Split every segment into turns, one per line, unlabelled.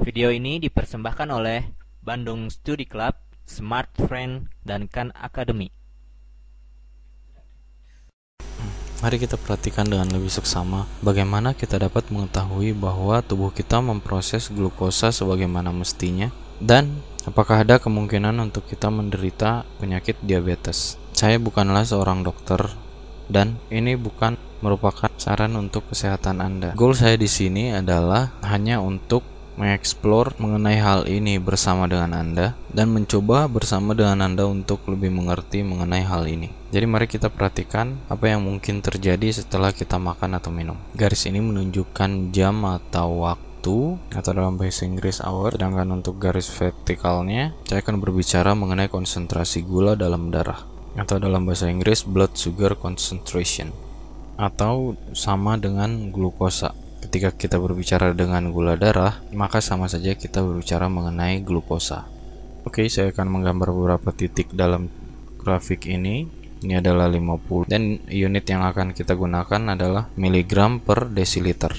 Video ini dipersembahkan oleh Bandung Studi Club, Smart Friend, dan Khan Academy.
Mari kita perhatikan dengan lebih seksama bagaimana kita dapat mengetahui bahwa tubuh kita memproses glukosa sebagaimana mestinya dan apakah ada kemungkinan untuk kita menderita penyakit diabetes. Saya bukanlah seorang dokter dan ini bukan merupakan saran untuk kesehatan Anda. Goal saya di sini adalah hanya untuk mengeksplor mengenai hal ini bersama dengan Anda dan mencoba bersama dengan Anda untuk lebih mengerti mengenai hal ini. Jadi mari kita perhatikan apa yang mungkin terjadi setelah kita makan atau minum. Garis ini menunjukkan jam atau waktu atau dalam bahasa Inggris hour, sedangkan untuk garis vertikalnya saya akan berbicara mengenai konsentrasi gula dalam darah atau dalam bahasa Inggris blood sugar concentration atau sama dengan glukosa. Ketika kita berbicara dengan gula darah, maka sama saja kita berbicara mengenai glukosa. Oke, saya akan menggambar beberapa titik dalam grafik ini. Ini adalah 50 dan unit yang akan kita gunakan adalah miligram per desiliter.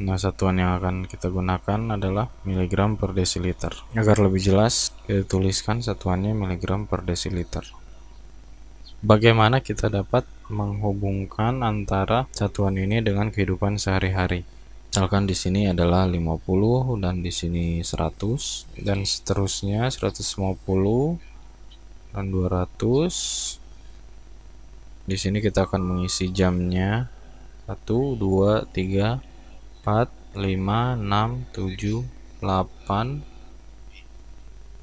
Nah satuan yang akan kita gunakan adalah miligram per desiliter. Agar lebih jelas kita tuliskan satuannya miligram per desiliter bagaimana kita dapat menghubungkan antara satuan ini dengan kehidupan sehari-hari? Misalkan di sini adalah 50 dan di sini 100 dan seterusnya 150 dan 200 di sini kita akan mengisi jamnya. 1 2 3 4 5 6 7 8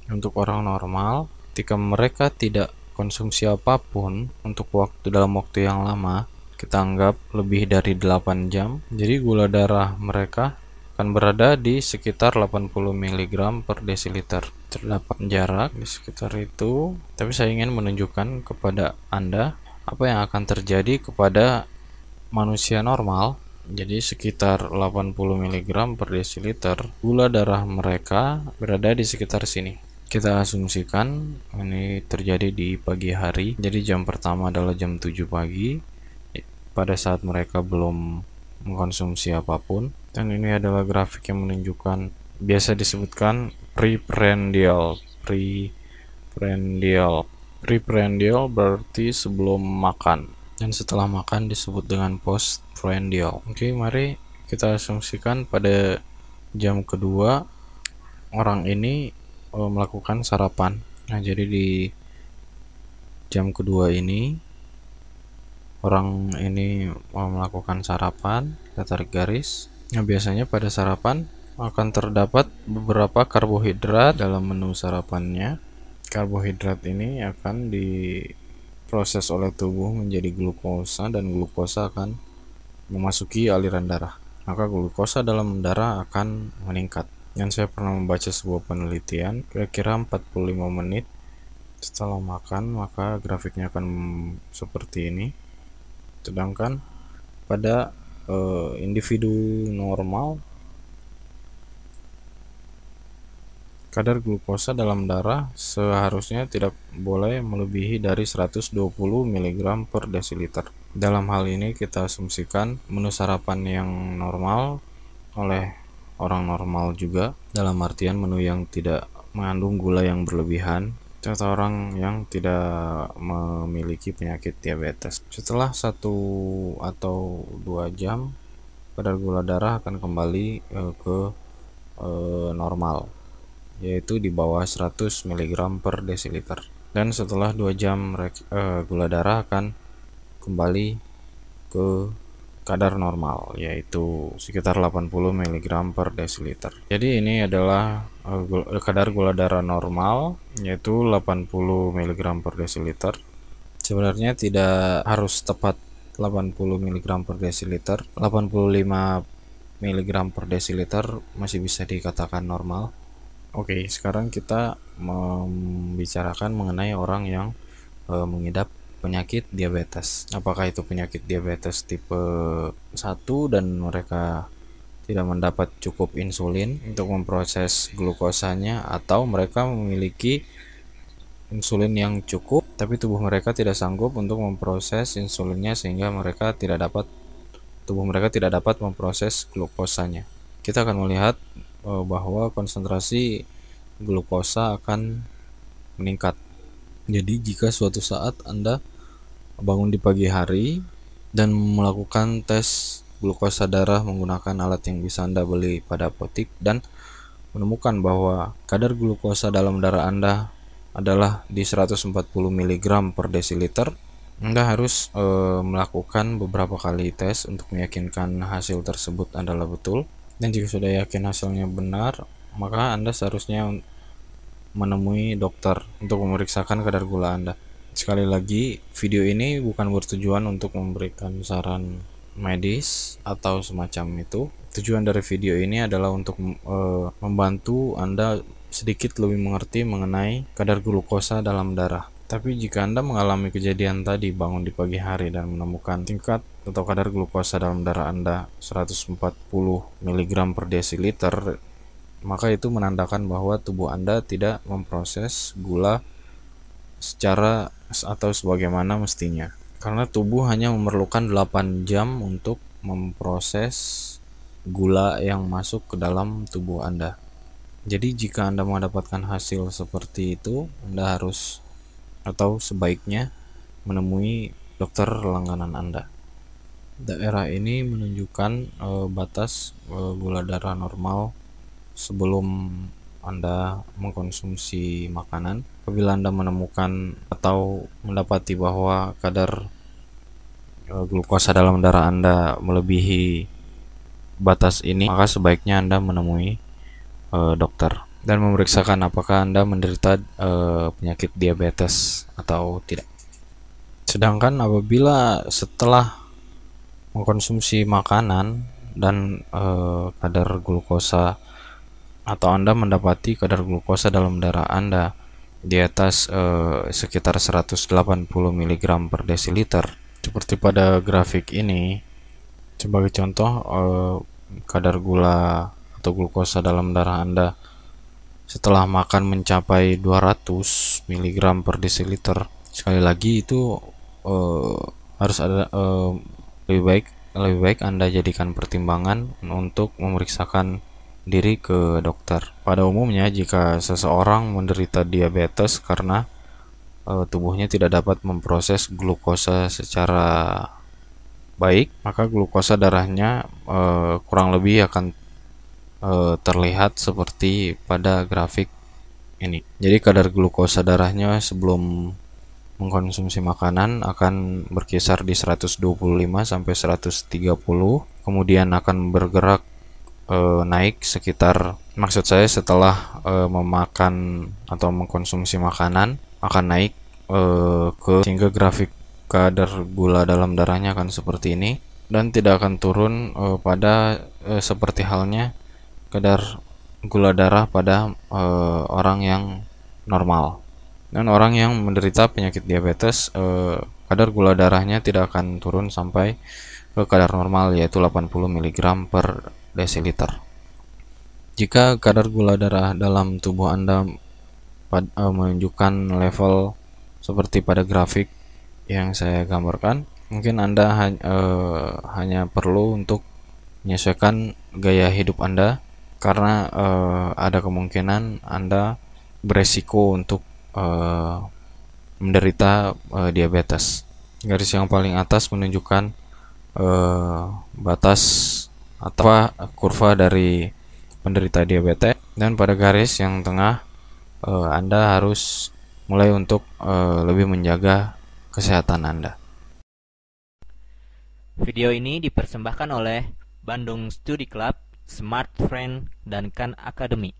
untuk orang normal ketika mereka tidak konsumsi apa pun untuk waktu dalam waktu yang lama kita anggap lebih dari 8 jam jadi gula darah mereka akan berada di sekitar 80 mg per desiliter. Terdapat jarak di sekitar itu, tapi saya ingin menunjukkan kepada Anda apa yang akan terjadi kepada manusia normal. Jadi sekitar 80 mg per desiliter, gula darah mereka berada di sekitar sini. Kita asumsikan ini terjadi di pagi hari. Jadi jam pertama adalah jam 7 pagi. Pada saat mereka belum mengkonsumsi apa pun. Dan ini adalah grafik yang menunjukkan biasa disebutkan preprandial. Preprandial. Preprandial berarti sebelum makan. Dan setelah makan disebut dengan postprandial. Oke mari kita asumsikan pada jam kedua orang ini uh, melakukan sarapan nah jadi di jam kedua ini orang ini mau melakukan sarapan kita garis Nah, biasanya pada sarapan akan terdapat beberapa karbohidrat dalam menu sarapannya. Karbohidrat ini akan diproses oleh tubuh menjadi glukosa dan glukosa akan memasuki aliran darah. Maka glukosa dalam darah akan meningkat. Dan saya pernah membaca sebuah penelitian, kira-kira 45 menit setelah makan, maka grafiknya akan seperti ini. Sedangkan pada uh, individu normal kadar glukosa dalam darah seharusnya tidak boleh melebihi dari 120 mg per desiliter. Dalam hal ini kita asumsikan menu sarapan yang normal oleh orang normal juga dalam artian menu yang tidak mengandung gula yang berlebihan atau orang yang tidak memiliki penyakit diabetes. Setelah satu atau dua jam, kadar gula darah akan kembali e, ke e, normal, yaitu di bawah 100 mg per desiliter. Dan setelah dua jam e, gula darah akan kembali ke kadar normal yaitu sekitar 80 mg per desiliter. Jadi ini adalah uh, kadar gula darah normal yaitu 80 mg per desiliter. Sebenarnya tidak harus tepat 80 mg per desiliter, 85 mg per desiliter masih bisa dikatakan normal. Oke, sekarang kita membicarakan mengenai orang yang uh, mengidap penyakit diabetes. Apakah itu penyakit diabetes tipe 1 dan mereka tidak mendapat cukup insulin untuk memproses glukosanya atau mereka memiliki insulin yang cukup tapi tubuh mereka tidak sanggup untuk memproses insulinnya sehingga mereka tidak dapat tubuh mereka tidak dapat memproses glukosanya. Kita akan melihat uh, bahwa konsentrasi glukosa akan meningkat. Jadi jika suatu saat Anda bangun di pagi hari dan melakukan tes glukosa darah menggunakan alat yang bisa Anda beli pada apotik dan menemukan bahwa kadar glukosa dalam darah Anda adalah di 140 mg per desiliter, Anda harus e, melakukan beberapa kali tes untuk meyakinkan hasil tersebut adalah betul. Dan jika sudah yakin hasilnya benar, maka Anda seharusnya menemui dokter untuk memeriksakan kadar gula Anda. Sekali lagi, video ini bukan bertujuan untuk memberikan saran medis atau semacam itu. Tujuan dari video ini adalah untuk e, membantu Anda sedikit lebih mengerti mengenai kadar glukosa dalam darah. Tapi jika Anda mengalami kejadian tadi bangun di pagi hari dan menemukan tingkat atau kadar glukosa dalam darah Anda 140 mg per desiliter, maka itu menandakan bahwa tubuh Anda tidak memproses gula secara atau sebagaimana mestinya. Karena tubuh hanya memerlukan 8 jam untuk memproses gula yang masuk ke dalam tubuh Anda. Jadi jika Anda mendapatkan hasil seperti itu, Anda harus atau sebaiknya menemui dokter langganan Anda. Daerah ini menunjukkan e, batas e, gula darah normal sebelum anda mengkonsumsi makanan. Apabila Anda menemukan atau mendapati bahwa kadar e, glukosa dalam darah Anda melebihi batas ini, maka sebaiknya Anda menemui e, dokter dan memeriksakan apakah Anda menderita e, penyakit diabetes atau tidak. Sedangkan apabila setelah mengkonsumsi makanan dan e, kadar glukosa atau Anda mendapati kadar glukosa dalam darah Anda di atas eh, sekitar 180 mg per desiliter. Seperti pada grafik ini sebagai contoh eh, kadar gula atau glukosa dalam darah Anda setelah makan mencapai 200 mg per desiliter. Sekali lagi itu eh, harus ada eh, lebih baik lebih baik Anda jadikan pertimbangan untuk memeriksakan diri ke dokter. Pada umumnya, jika seseorang menderita diabetes karena e, tubuhnya tidak dapat memproses glukosa secara baik, maka glukosa darahnya e, kurang lebih akan e, terlihat seperti pada grafik ini. Jadi kadar glukosa darahnya sebelum mengkonsumsi makanan akan berkisar di 125 sampai 130, kemudian akan bergerak uh, naik sekitar maksud saya setelah uh, memakan atau mengkonsumsi makanan akan naik uh, ke sehingga grafik kadar gula dalam darahnya akan seperti ini dan tidak akan turun uh, pada uh, seperti halnya kadar gula darah pada uh, orang yang normal. Dan orang yang menderita penyakit diabetes uh, kadar gula darahnya tidak akan turun sampai ke kadar normal yaitu 80 mg per desiliter. Jika kadar gula darah dalam tubuh Anda uh, menunjukkan level seperti pada grafik yang saya gambarkan, mungkin Anda ha uh, hanya perlu untuk menyesuaikan gaya hidup Anda karena uh, ada kemungkinan Anda beresiko untuk uh, menderita uh, diabetes. Garis yang paling atas menunjukkan uh, batas atau kurva dari penderita diabetes dan pada garis yang tengah uh, Anda harus mulai untuk uh, lebih menjaga kesehatan Anda.
Video ini dipersembahkan oleh Bandung Study Club, Smart Friend, dan Khan Academy.